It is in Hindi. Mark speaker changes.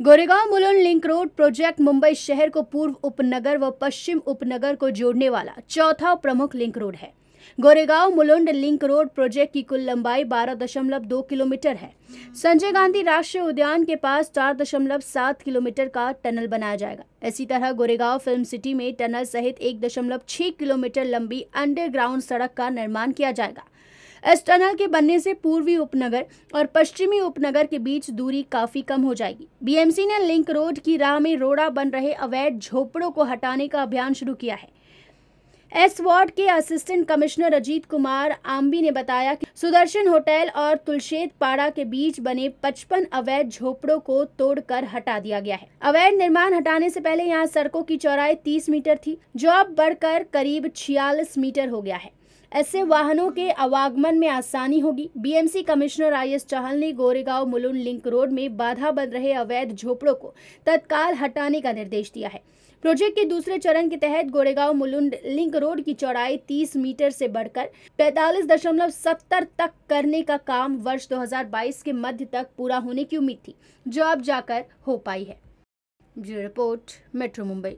Speaker 1: Goregaon Mulund link road project Mumbai शहर को पूर्व उपनगर व पश्चिम उपनगर को जोड़ने वाला चौथा प्रमुख लिंक रोड है। Goregaon Mulund link road project की कुल लंबाई 12.2 किलोमीटर है। संजय गांधी राष्ट्रीय उद्यान के पास 4.7 किलोमीटर का टनल बनाया जाएगा। इसी तरह गोरेगांव फ़िल्म सिटी में टनल सहित 1.6 किलोमीटर लंबी अंडरग्राउंड सड़क का निर्माण किया जाएगा। इस टनल के बनने से पूर्वी उपनगर और पश्चिमी उपनगर के बीच दूरी काफ़ी कम हो जाएगी। बीएमसी ने लिंक रोड की राह में रोड़ा बन रहे अवैध झोपड़ों को हटाने का अभियान शुरू किया है। एस वार्ड के असिस्टेंट कमिश्नर अजीत कुमार आम्बी ने बताया कि सुदर्शन होटल और तुलशेद पाड़ा के बीच बने 55 अवैध झोपड़ों को तोड़कर हटा दिया गया है। अवैध निर्माण हटाने से पहले यहाँ सड़कों की चौड़ाई 30 मीटर थी, जो अब बढ़कर करीब छियालीस मीटर हो गया है। ऐसे वाहनों के आवागमन में आसानी होगी। BMC commissioner I S Chahal ने गोरेगांव मुलुंड लिंक रोड में बाधा बन रहे अवैध झोपड़ों को तत्काल हटाने का निर्देश दिया है। प्रोजेक्ट के दूसरे चरण के तहत गोरेगांव मुलुंड लिंक रोड की चौड़ाई 30 मीटर से बढ़कर पैतालीस दशमलव सत्तर तक करने का काम वर्ष 2022 के मध्य तक पूरा होने की उम्मीद थी, जो अब जाकर हो पाई है। Bureau report, metro Mumbai.